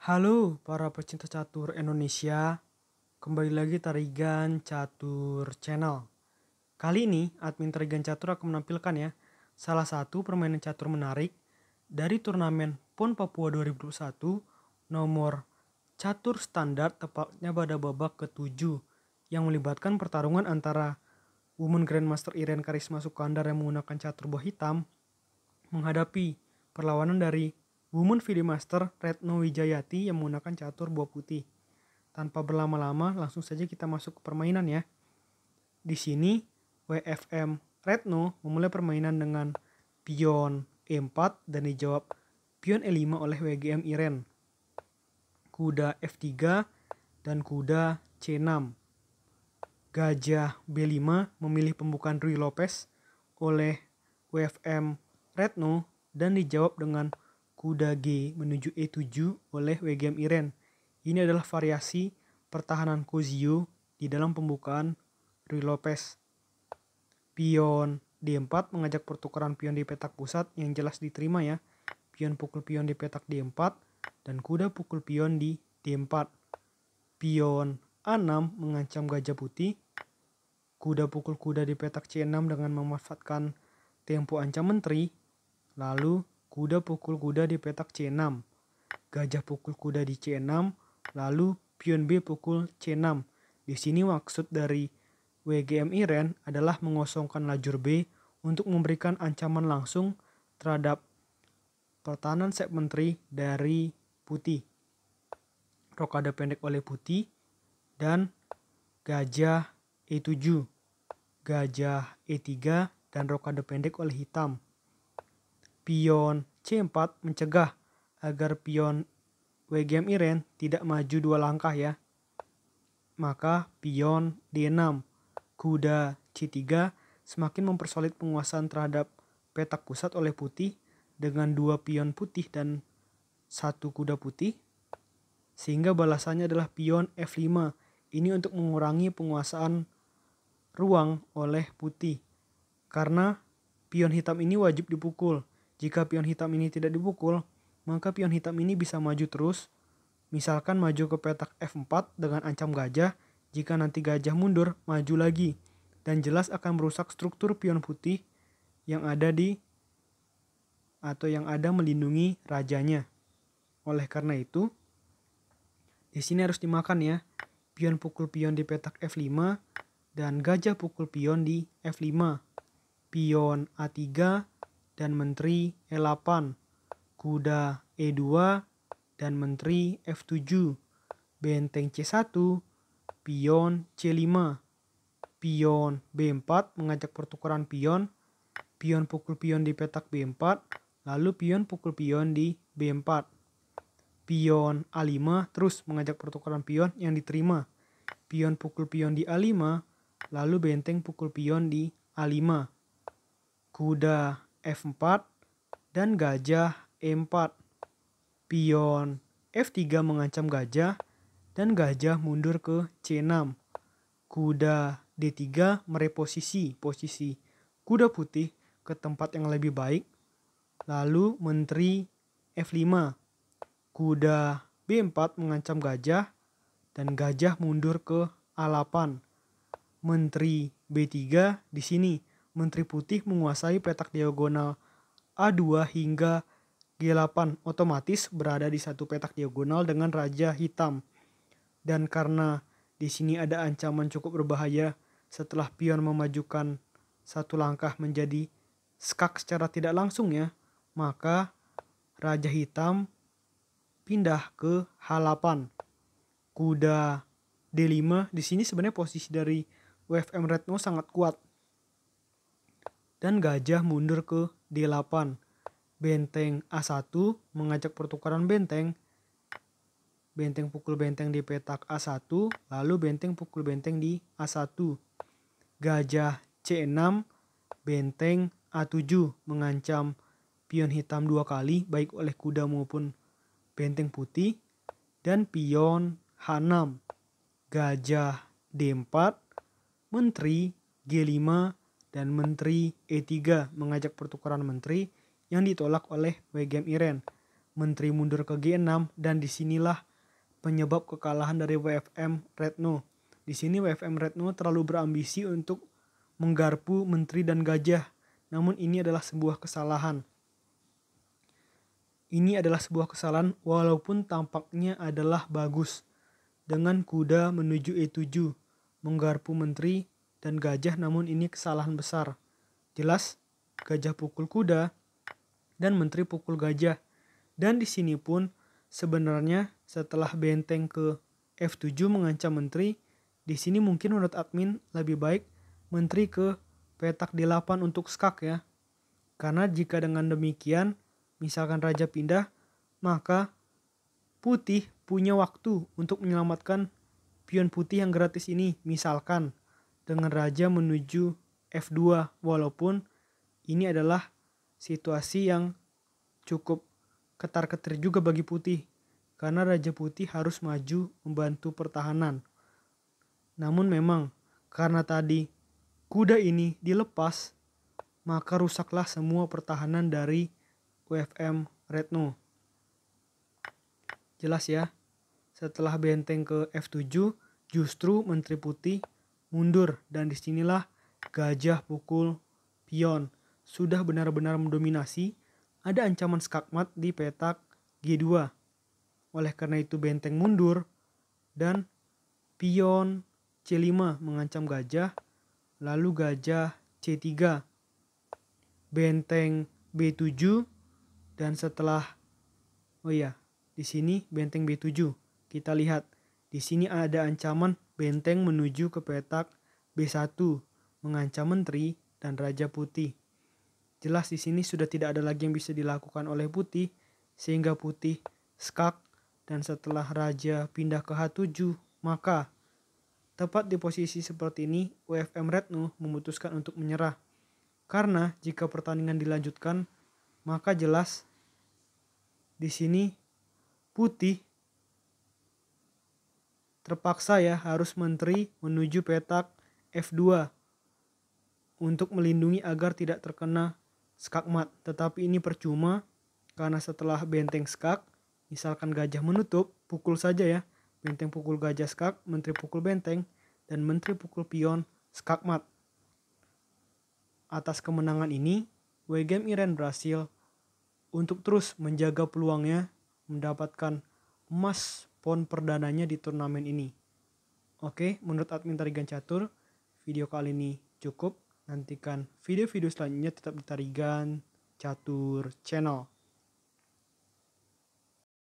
Halo para pecinta catur Indonesia, kembali lagi Tarigan Catur Channel. Kali ini admin Tarigan Catur akan menampilkan ya salah satu permainan catur menarik dari turnamen PON Papua 2021 nomor catur standar tepatnya pada babak ke-7 yang melibatkan pertarungan antara Women Grandmaster Iren Karisma Sukandar yang menggunakan catur buah hitam menghadapi perlawanan dari Women FIDE Master Retno Wijayati yang menggunakan catur buah putih. Tanpa berlama-lama, langsung saja kita masuk ke permainan ya. Di sini, WFM Retno memulai permainan dengan pion E4 dan dijawab pion E5 oleh WGM Iren. Kuda F3 dan kuda C6. Gajah B5 memilih pembukaan Rui Lopez oleh WFM Retno dan dijawab dengan kuda G menuju E7 oleh WGM Iren. Ini adalah variasi pertahanan Kozio di dalam pembukaan Rui Lopez. Pion D4 mengajak pertukaran pion di petak pusat yang jelas diterima ya. Pion pukul pion di petak D4 dan kuda pukul pion di D4. Pion A6 mengancam gajah putih. Kuda pukul kuda di petak C6 dengan memanfaatkan tempo ancam menteri. Lalu kuda pukul kuda di petak C6, gajah pukul kuda di C6, lalu pion B pukul C6. Di sini maksud dari WGM Iren adalah mengosongkan lajur B untuk memberikan ancaman langsung terhadap pertahanan set menteri dari putih. Rokade pendek oleh putih dan gajah E7, gajah E3 dan rokade pendek oleh hitam pion C4 mencegah agar pion WGM Iren tidak maju dua langkah ya. Maka pion D6, kuda C3 semakin mempersolid penguasaan terhadap petak pusat oleh putih dengan dua pion putih dan satu kuda putih. Sehingga balasannya adalah pion F5. Ini untuk mengurangi penguasaan ruang oleh putih. Karena pion hitam ini wajib dipukul. Jika pion hitam ini tidak dipukul, maka pion hitam ini bisa maju terus. Misalkan maju ke petak F4 dengan ancam gajah, jika nanti gajah mundur, maju lagi. Dan jelas akan merusak struktur pion putih yang ada di atau yang ada melindungi rajanya. Oleh karena itu, di sini harus dimakan ya. Pion pukul pion di petak F5 dan gajah pukul pion di F5. Pion A3 dan Menteri E8, kuda E2 dan Menteri F7, benteng C1, pion C5, pion B4 mengajak pertukaran pion, pion pukul pion di petak B4, lalu pion pukul pion di B4. Pion A5 terus mengajak pertukaran pion yang diterima. Pion pukul pion di A5, lalu benteng pukul pion di A5. Kuda F4 dan gajah E4. Pion F3 mengancam gajah dan gajah mundur ke C6. Kuda D3 mereposisi posisi kuda putih ke tempat yang lebih baik. Lalu menteri F5. Kuda B4 mengancam gajah dan gajah mundur ke A8. Menteri B3 di sini Menteri Putih menguasai petak diagonal A2 hingga G8 otomatis berada di satu petak diagonal dengan Raja Hitam. Dan karena di sini ada ancaman cukup berbahaya setelah pion memajukan satu langkah menjadi skak secara tidak langsung ya, maka Raja Hitam pindah ke H8. Kuda D5 di sini sebenarnya posisi dari WFM Retno sangat kuat dan gajah mundur ke D8. Benteng A1 mengajak pertukaran benteng. Benteng pukul benteng di petak A1, lalu benteng pukul benteng di A1. Gajah C6, benteng A7 mengancam pion hitam dua kali baik oleh kuda maupun benteng putih dan pion H6 gajah D4 menteri G5 dan Menteri E3 mengajak pertukaran menteri yang ditolak oleh WGM Iren. menteri mundur ke G6 dan di sinilah penyebab kekalahan dari WFM Retno. Di sini WFM Retno terlalu berambisi untuk menggarpu menteri dan gajah. Namun ini adalah sebuah kesalahan. Ini adalah sebuah kesalahan walaupun tampaknya adalah bagus. Dengan kuda menuju E7, menggarpu menteri dan gajah namun ini kesalahan besar. Jelas gajah pukul kuda dan menteri pukul gajah. Dan di sini pun sebenarnya setelah benteng ke F7 mengancam menteri, di sini mungkin menurut admin lebih baik menteri ke petak D8 untuk skak ya. Karena jika dengan demikian, misalkan raja pindah, maka putih punya waktu untuk menyelamatkan pion putih yang gratis ini. Misalkan dengan raja menuju F2 walaupun ini adalah situasi yang cukup ketar-ketir juga bagi putih karena Raja Putih harus maju membantu pertahanan. Namun memang karena tadi kuda ini dilepas, maka rusaklah semua pertahanan dari UFM Retno. Jelas ya, setelah benteng ke F7, justru Menteri Putih mundur dan di sinilah gajah pukul pion sudah benar-benar mendominasi, ada ancaman skakmat di petak G2 oleh karena itu benteng mundur dan pion C5 mengancam gajah, lalu gajah C3. Benteng B7 dan setelah Oh iya, di sini benteng B7. Kita lihat di sini ada ancaman benteng menuju ke petak B1 mengancam menteri dan raja putih. Jelas di sini sudah tidak ada lagi yang bisa dilakukan oleh putih sehingga putih skak dan setelah raja pindah ke H7, maka tepat di posisi seperti ini UFM Retno memutuskan untuk menyerah. Karena jika pertandingan dilanjutkan, maka jelas di sini putih terpaksa ya harus menteri menuju petak F2 untuk melindungi agar tidak terkena skakmat. Tetapi ini percuma karena setelah benteng skak Misalkan gajah menutup, pukul saja ya. Benteng pukul gajah skak, menteri pukul benteng, dan menteri pukul pion skakmat. Atas kemenangan ini, WGM Iran berhasil untuk terus menjaga peluangnya mendapatkan emas pon perdananya di turnamen ini. Oke, menurut admin Tarigan Catur, video kali ini cukup. Nantikan video-video selanjutnya tetap di Tarigan Catur Channel.